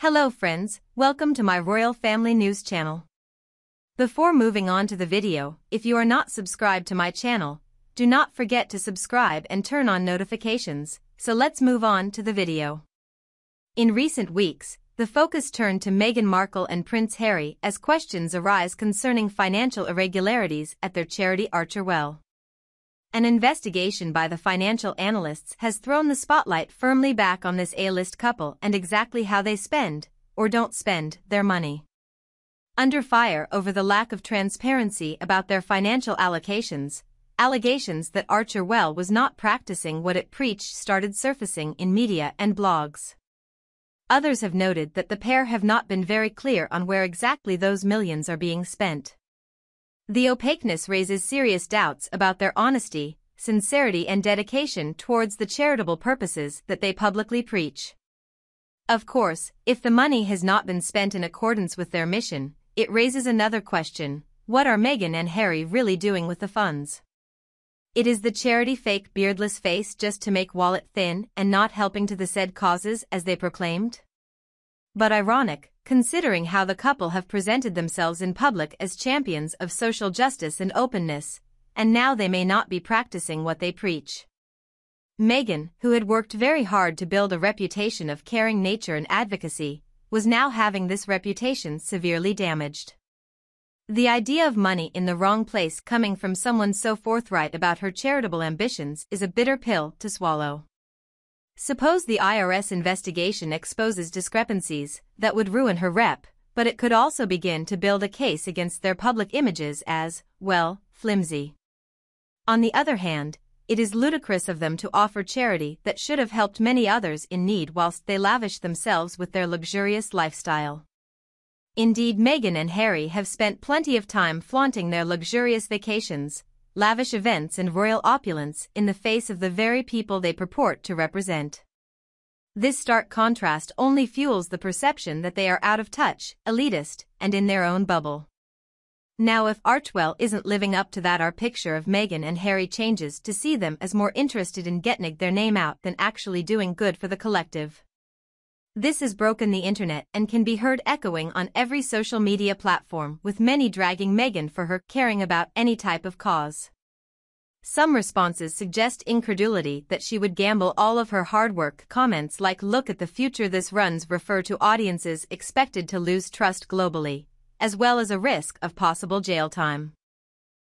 Hello friends, welcome to my Royal Family News channel. Before moving on to the video, if you are not subscribed to my channel, do not forget to subscribe and turn on notifications, so let's move on to the video. In recent weeks, the focus turned to Meghan Markle and Prince Harry as questions arise concerning financial irregularities at their charity Archewell. An investigation by the financial analysts has thrown the spotlight firmly back on this A-list couple and exactly how they spend, or don't spend, their money. Under fire over the lack of transparency about their financial allocations, allegations that Archewell was not practicing what it preached started surfacing in media and blogs. Others have noted that the pair have not been very clear on where exactly those millions are being spent. The opaqueness raises serious doubts about their honesty, sincerity and dedication towards the charitable purposes that they publicly preach. Of course, if the money has not been spent in accordance with their mission, it raises another question, what are Meghan and Harry really doing with the funds? It is the charity fake beardless face just to make wallet thin and not helping to the said causes as they proclaimed? But ironic, considering how the couple have presented themselves in public as champions of social justice and openness, and now they may not be practicing what they preach. Meghan, who had worked very hard to build a reputation of caring nature and advocacy, was now having this reputation severely damaged. The idea of money in the wrong place coming from someone so forthright about her charitable ambitions is a bitter pill to swallow. Suppose the IRS investigation exposes discrepancies that would ruin her rep, but it could also begin to build a case against their public images as, well, flimsy. On the other hand, it is ludicrous of them to offer charity that should have helped many others in need whilst they lavish themselves with their luxurious lifestyle. Indeed Meghan and Harry have spent plenty of time flaunting their luxurious vacations, lavish events and royal opulence in the face of the very people they purport to represent. This stark contrast only fuels the perception that they are out of touch, elitist, and in their own bubble. Now if Archewell isn't living up to that our picture of Meghan and Harry changes to see them as more interested in getting their name out than actually doing good for the collective. This has broken the internet and can be heard echoing on every social media platform with many dragging Meghan for her caring about any type of cause. Some responses suggest incredulity that she would gamble all of her hard work. Comments like look at the future this runs refer to audiences expected to lose trust globally, as well as a risk of possible jail time.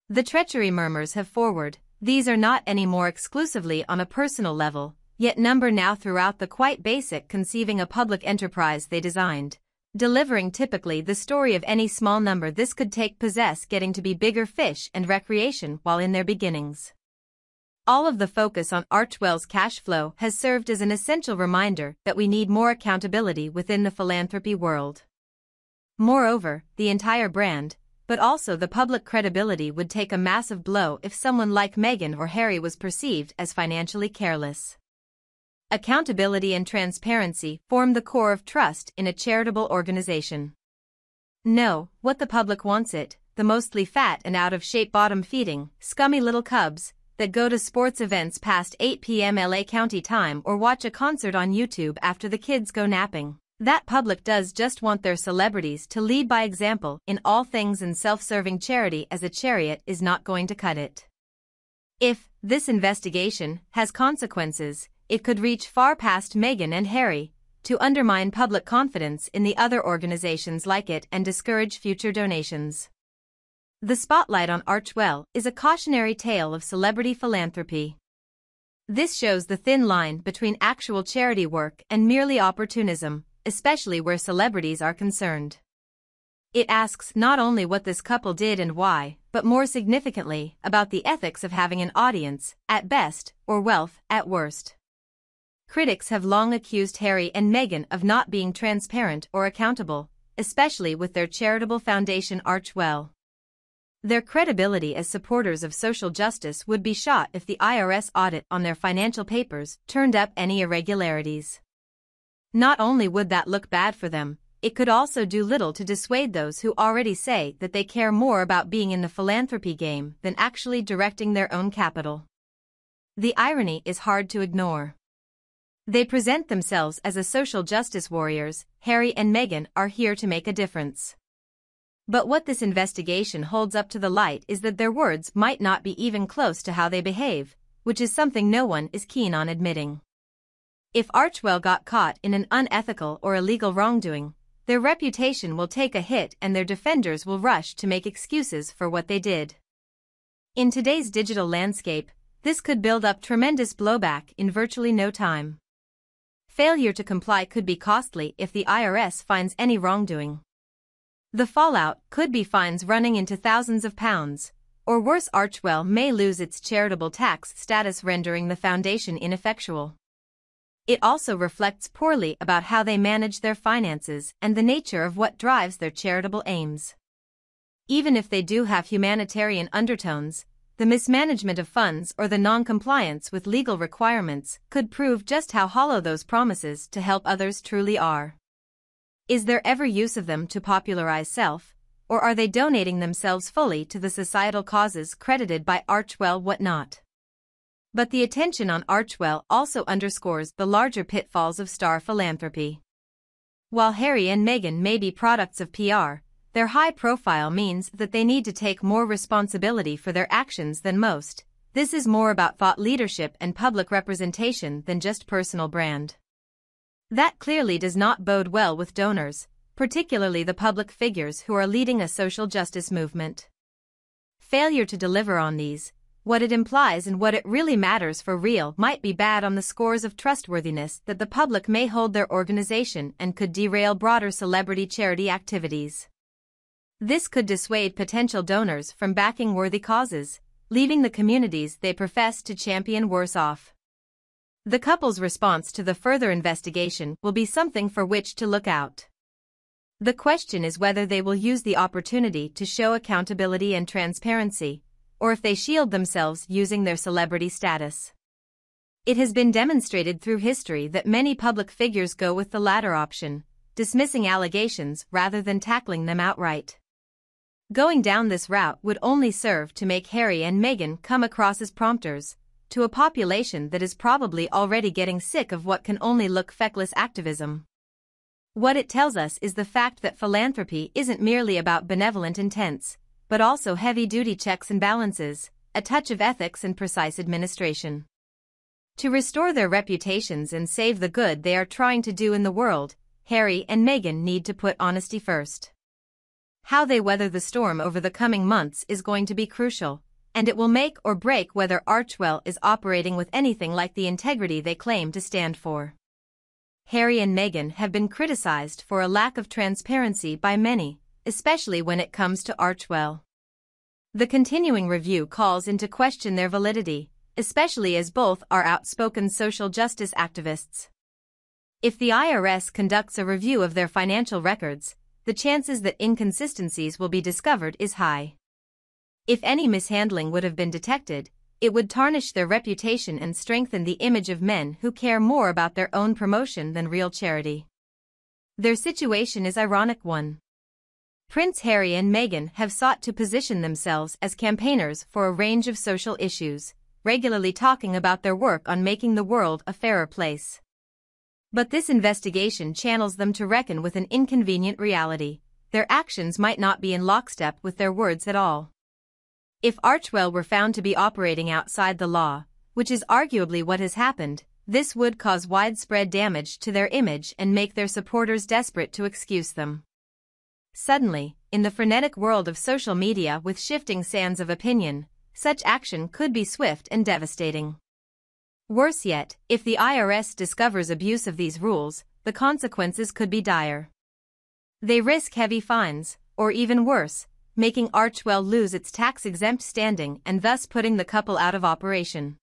The treachery murmurs have forward, these are not any more exclusively on a personal level, yet number now throughout the quite basic conceiving a public enterprise they designed. Delivering typically the story of any small number this could take possess getting to be bigger fish and recreation while in their beginnings. All of the focus on Archewell's cash flow has served as an essential reminder that we need more accountability within the philanthropy world. Moreover, the entire brand, but also the public credibility would take a massive blow if someone like Meghan or Harry was perceived as financially careless. Accountability and transparency form the core of trust in a charitable organization. Know what the public wants it, the mostly fat and out of shape bottom feeding, scummy little cubs that go to sports events past 8 p.m. LA County time or watch a concert on YouTube after the kids go napping. That public does just want their celebrities to lead by example in all things and self-serving charity as a chariot is not going to cut it. If this investigation has consequences, it could reach far past Meghan and Harry, to undermine public confidence in the other organizations like it and discourage future donations. The spotlight on Archewell is a cautionary tale of celebrity philanthropy. This shows the thin line between actual charity work and merely opportunism, especially where celebrities are concerned. It asks not only what this couple did and why, but more significantly, about the ethics of having an audience, at best, or wealth, at worst. Critics have long accused Harry and Meghan of not being transparent or accountable, especially with their charitable foundation Archewell. Their credibility as supporters of social justice would be shot if the IRS audit on their financial papers turned up any irregularities. Not only would that look bad for them, it could also do little to dissuade those who already say that they care more about being in the philanthropy game than actually directing their own capital. The irony is hard to ignore. They present themselves as a social justice warriors, Harry and Meghan are here to make a difference. But what this investigation holds up to the light is that their words might not be even close to how they behave, which is something no one is keen on admitting. If Archewell got caught in an unethical or illegal wrongdoing, their reputation will take a hit and their defenders will rush to make excuses for what they did. In today's digital landscape, this could build up tremendous blowback in virtually no time. Failure to comply could be costly if the IRS finds any wrongdoing. The fallout could be fines running into thousands of pounds, or worse Archewell may lose its charitable tax status rendering the foundation ineffectual. It also reflects poorly about how they manage their finances and the nature of what drives their charitable aims. Even if they do have humanitarian undertones, the mismanagement of funds or the non-compliance with legal requirements could prove just how hollow those promises to help others truly are. Is there ever use of them to popularize self, or are they donating themselves fully to the societal causes credited by Archewell whatnot? But the attention on Archewell also underscores the larger pitfalls of star philanthropy. While Harry and Meghan may be products of PR, their high profile means that they need to take more responsibility for their actions than most. This is more about thought leadership and public representation than just personal brand. That clearly does not bode well with donors, particularly the public figures who are leading a social justice movement. Failure to deliver on these, what it implies and what it really matters for real might be bad on the scores of trustworthiness that the public may hold their organization and could derail broader celebrity charity activities. This could dissuade potential donors from backing worthy causes, leaving the communities they profess to champion worse off. The couple's response to the further investigation will be something for which to look out. The question is whether they will use the opportunity to show accountability and transparency, or if they shield themselves using their celebrity status. It has been demonstrated through history that many public figures go with the latter option, dismissing allegations rather than tackling them outright. Going down this route would only serve to make Harry and Meghan come across as prompters, to a population that is probably already getting sick of what can only look feckless activism. What it tells us is the fact that philanthropy isn't merely about benevolent intents, but also heavy-duty checks and balances, a touch of ethics and precise administration. To restore their reputations and save the good they are trying to do in the world, Harry and Meghan need to put honesty first. How they weather the storm over the coming months is going to be crucial, and it will make or break whether Archewell is operating with anything like the integrity they claim to stand for. Harry and Meghan have been criticized for a lack of transparency by many, especially when it comes to Archewell. The continuing review calls into question their validity, especially as both are outspoken social justice activists. If the IRS conducts a review of their financial records, the chances that inconsistencies will be discovered is high. If any mishandling would have been detected, it would tarnish their reputation and strengthen the image of men who care more about their own promotion than real charity. Their situation is ironic one. Prince Harry and Meghan have sought to position themselves as campaigners for a range of social issues, regularly talking about their work on making the world a fairer place. But this investigation channels them to reckon with an inconvenient reality. Their actions might not be in lockstep with their words at all. If Archewell were found to be operating outside the law, which is arguably what has happened, this would cause widespread damage to their image and make their supporters desperate to excuse them. Suddenly, in the frenetic world of social media with shifting sands of opinion, such action could be swift and devastating. Worse yet, if the IRS discovers abuse of these rules, the consequences could be dire. They risk heavy fines, or even worse, making Archewell lose its tax-exempt standing and thus putting the couple out of operation.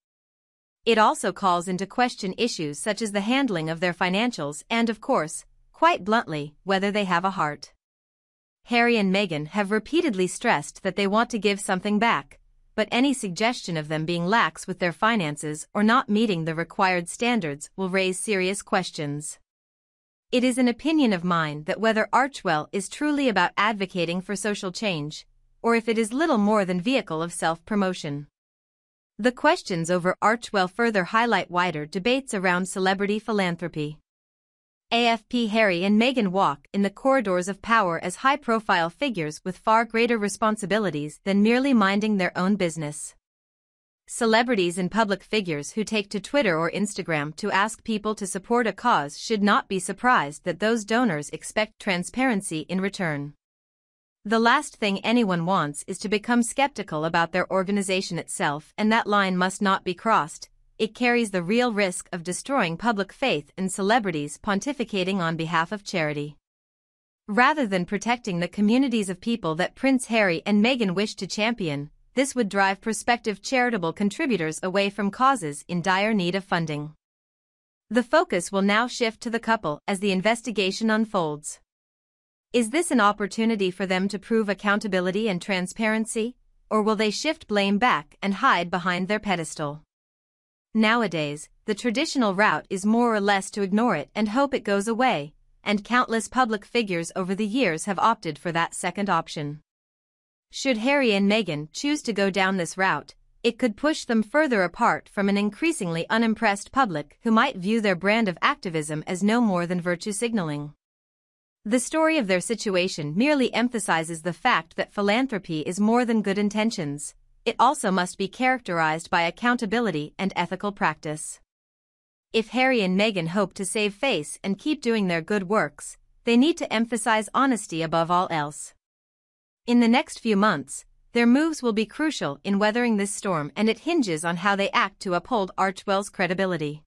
It also calls into question issues such as the handling of their financials and of course, quite bluntly, whether they have a heart. Harry and Meghan have repeatedly stressed that they want to give something back, but any suggestion of them being lax with their finances or not meeting the required standards will raise serious questions. It is an opinion of mine that whether Archewell is truly about advocating for social change, or if it is little more than vehicle of self-promotion. The questions over Archewell further highlight wider debates around celebrity philanthropy. AFP Harry and Meghan walk in the corridors of power as high-profile figures with far greater responsibilities than merely minding their own business. Celebrities and public figures who take to Twitter or Instagram to ask people to support a cause should not be surprised that those donors expect transparency in return. The last thing anyone wants is to become skeptical about their organization itself and that line must not be crossed, it carries the real risk of destroying public faith in celebrities pontificating on behalf of charity. Rather than protecting the communities of people that Prince Harry and Meghan wish to champion, this would drive prospective charitable contributors away from causes in dire need of funding. The focus will now shift to the couple as the investigation unfolds. Is this an opportunity for them to prove accountability and transparency, or will they shift blame back and hide behind their pedestal? Nowadays, the traditional route is more or less to ignore it and hope it goes away, and countless public figures over the years have opted for that second option. Should Harry and Meghan choose to go down this route, it could push them further apart from an increasingly unimpressed public who might view their brand of activism as no more than virtue signaling. The story of their situation merely emphasizes the fact that philanthropy is more than good intentions, it also must be characterized by accountability and ethical practice. If Harry and Meghan hope to save face and keep doing their good works, they need to emphasize honesty above all else. In the next few months, their moves will be crucial in weathering this storm and it hinges on how they act to uphold Archewell's credibility.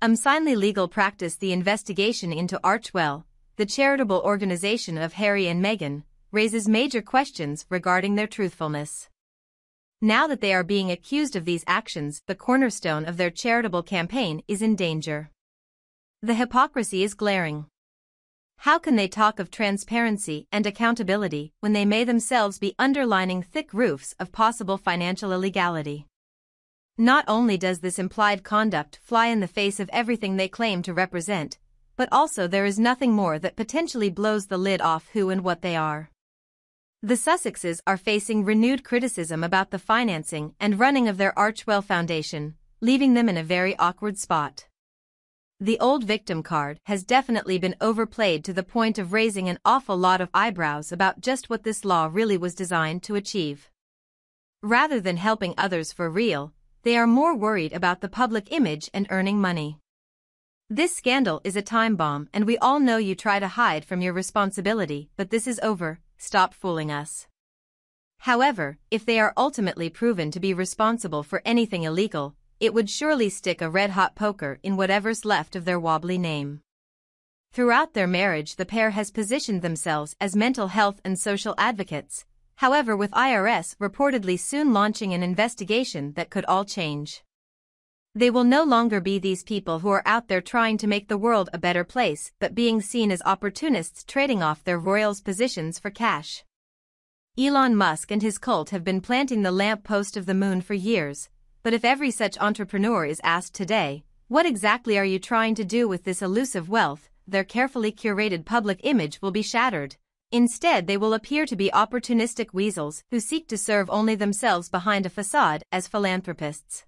Umsinely Legal Practice The investigation into Archwell, the charitable organization of Harry and Meghan, raises major questions regarding their truthfulness. Now that they are being accused of these actions, the cornerstone of their charitable campaign is in danger. The hypocrisy is glaring. How can they talk of transparency and accountability when they may themselves be underlining thick roofs of possible financial illegality? Not only does this implied conduct fly in the face of everything they claim to represent, but also there is nothing more that potentially blows the lid off who and what they are. The Sussexes are facing renewed criticism about the financing and running of their Archewell Foundation, leaving them in a very awkward spot. The old victim card has definitely been overplayed to the point of raising an awful lot of eyebrows about just what this law really was designed to achieve. Rather than helping others for real, they are more worried about the public image and earning money. This scandal is a time bomb and we all know you try to hide from your responsibility, but this is over, stop fooling us. However, if they are ultimately proven to be responsible for anything illegal, it would surely stick a red-hot poker in whatever's left of their wobbly name. Throughout their marriage the pair has positioned themselves as mental health and social advocates, however with IRS reportedly soon launching an investigation that could all change. They will no longer be these people who are out there trying to make the world a better place but being seen as opportunists trading off their royals' positions for cash. Elon Musk and his cult have been planting the lamp post of the moon for years, but if every such entrepreneur is asked today, what exactly are you trying to do with this elusive wealth, their carefully curated public image will be shattered. Instead they will appear to be opportunistic weasels who seek to serve only themselves behind a facade as philanthropists.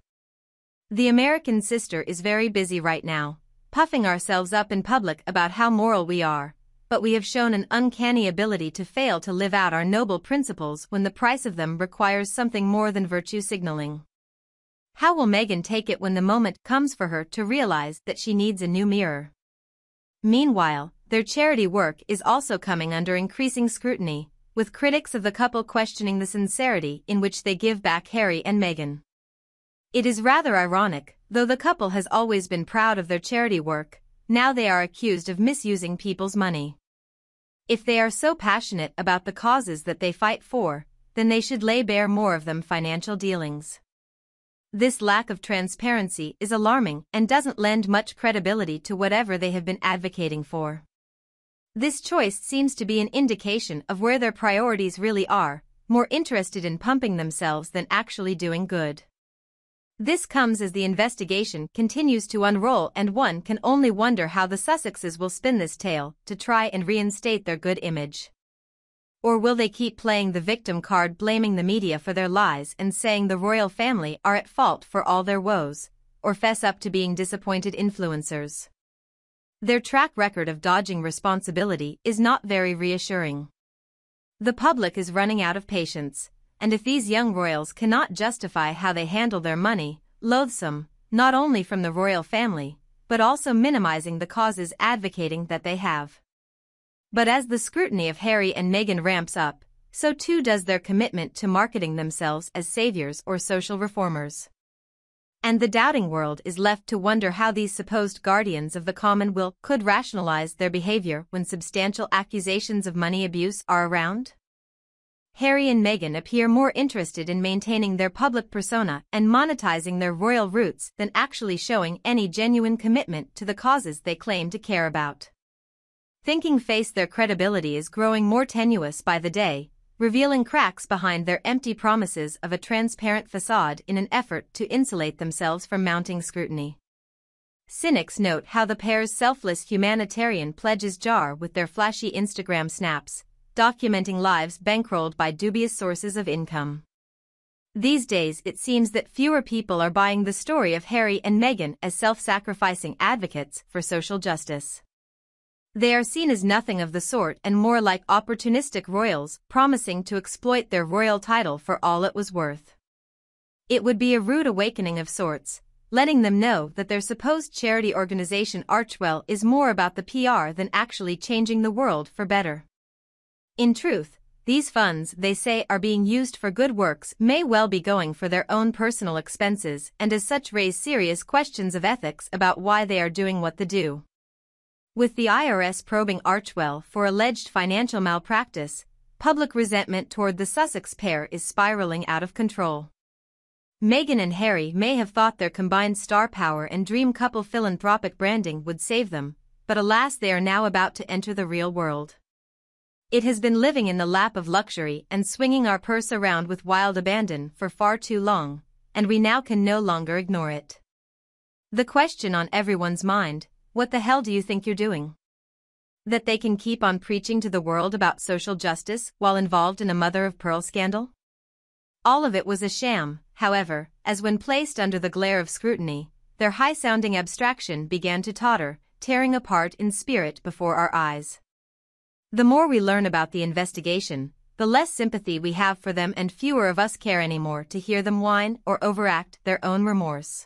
The American sister is very busy right now, puffing ourselves up in public about how moral we are, but we have shown an uncanny ability to fail to live out our noble principles when the price of them requires something more than virtue signaling. How will Meghan take it when the moment comes for her to realize that she needs a new mirror? Meanwhile, their charity work is also coming under increasing scrutiny, with critics of the couple questioning the sincerity in which they give back Harry and Meghan. It is rather ironic, though the couple has always been proud of their charity work, now they are accused of misusing people's money. If they are so passionate about the causes that they fight for, then they should lay bare more of them financial dealings. This lack of transparency is alarming and doesn't lend much credibility to whatever they have been advocating for. This choice seems to be an indication of where their priorities really are, more interested in pumping themselves than actually doing good. This comes as the investigation continues to unroll and one can only wonder how the Sussexes will spin this tale to try and reinstate their good image. Or will they keep playing the victim card blaming the media for their lies and saying the royal family are at fault for all their woes, or fess up to being disappointed influencers? Their track record of dodging responsibility is not very reassuring. The public is running out of patience, and if these young royals cannot justify how they handle their money, loathsome, not only from the royal family, but also minimizing the causes advocating that they have. But as the scrutiny of Harry and Meghan ramps up, so too does their commitment to marketing themselves as saviors or social reformers. And the doubting world is left to wonder how these supposed guardians of the common will could rationalize their behavior when substantial accusations of money abuse are around. Harry and Meghan appear more interested in maintaining their public persona and monetizing their royal roots than actually showing any genuine commitment to the causes they claim to care about. Thinking face their credibility is growing more tenuous by the day, revealing cracks behind their empty promises of a transparent facade in an effort to insulate themselves from mounting scrutiny. Cynics note how the pair's selfless humanitarian pledges jar with their flashy Instagram snaps, documenting lives bankrolled by dubious sources of income. These days it seems that fewer people are buying the story of Harry and Meghan as self-sacrificing advocates for social justice. They are seen as nothing of the sort and more like opportunistic royals promising to exploit their royal title for all it was worth. It would be a rude awakening of sorts, letting them know that their supposed charity organization Archewell is more about the PR than actually changing the world for better. In truth, these funds, they say, are being used for good works may well be going for their own personal expenses and as such raise serious questions of ethics about why they are doing what they do. With the IRS probing Archewell for alleged financial malpractice, public resentment toward the Sussex pair is spiraling out of control. Meghan and Harry may have thought their combined star power and dream couple philanthropic branding would save them, but alas they are now about to enter the real world. It has been living in the lap of luxury and swinging our purse around with wild abandon for far too long, and we now can no longer ignore it. The question on everyone's mind, what the hell do you think you're doing? That they can keep on preaching to the world about social justice while involved in a mother of pearl scandal? All of it was a sham, however, as when placed under the glare of scrutiny, their high-sounding abstraction began to totter, tearing apart in spirit before our eyes. The more we learn about the investigation, the less sympathy we have for them and fewer of us care anymore to hear them whine or overact their own remorse.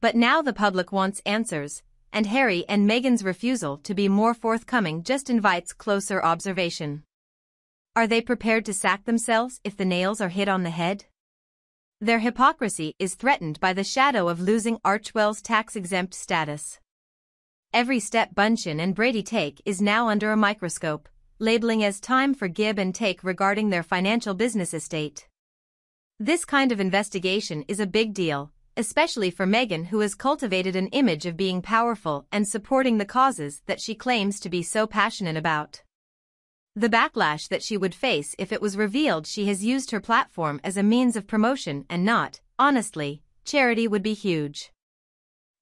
But now the public wants answers, and Harry and Meghan's refusal to be more forthcoming just invites closer observation. Are they prepared to sack themselves if the nails are hit on the head? Their hypocrisy is threatened by the shadow of losing Archewell's tax-exempt status. Every step Bunchen and Brady take is now under a microscope, labeling as time for give and take regarding their financial business estate. This kind of investigation is a big deal, especially for Meghan who has cultivated an image of being powerful and supporting the causes that she claims to be so passionate about. The backlash that she would face if it was revealed she has used her platform as a means of promotion and not, honestly, charity would be huge.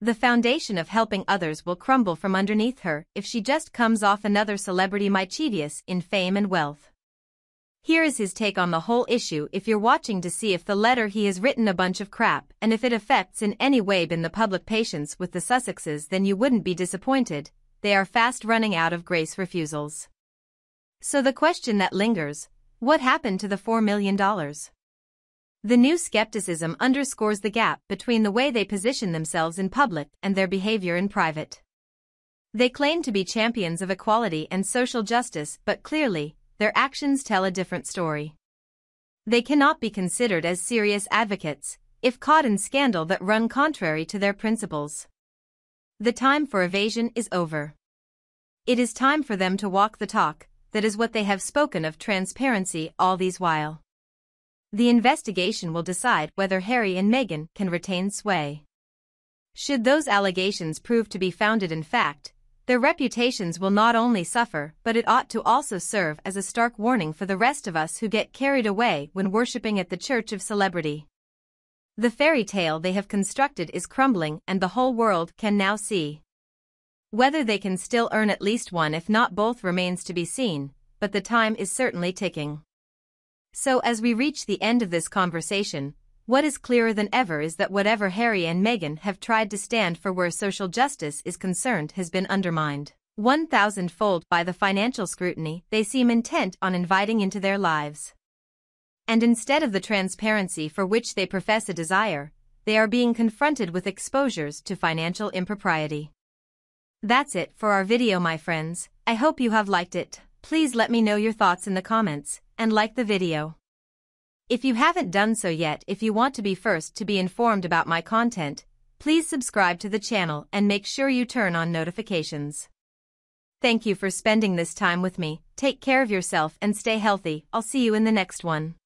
The foundation of helping others will crumble from underneath her if she just comes off another celebrity mischievous in fame and wealth. Here is his take on the whole issue if you're watching to see if the letter he has written a bunch of crap and if it affects in any way been the public patience with the Sussexes then you wouldn't be disappointed, they are fast running out of grace refusals. So the question that lingers, what happened to the $4 million? The new skepticism underscores the gap between the way they position themselves in public and their behavior in private. They claim to be champions of equality and social justice but clearly, their actions tell a different story. They cannot be considered as serious advocates if caught in scandal that run contrary to their principles. The time for evasion is over. It is time for them to walk the talk, that is what they have spoken of transparency all these while. The investigation will decide whether Harry and Meghan can retain sway. Should those allegations prove to be founded in fact, their reputations will not only suffer but it ought to also serve as a stark warning for the rest of us who get carried away when worshipping at the church of celebrity. The fairy tale they have constructed is crumbling and the whole world can now see. Whether they can still earn at least one if not both remains to be seen, but the time is certainly ticking. So as we reach the end of this conversation, what is clearer than ever is that whatever Harry and Meghan have tried to stand for where social justice is concerned has been undermined. 1,000-fold by the financial scrutiny they seem intent on inviting into their lives. And instead of the transparency for which they profess a desire, they are being confronted with exposures to financial impropriety. That's it for our video my friends, I hope you have liked it, please let me know your thoughts in the comments, and like the video. If you haven't done so yet if you want to be first to be informed about my content, please subscribe to the channel and make sure you turn on notifications. Thank you for spending this time with me, take care of yourself and stay healthy, I'll see you in the next one.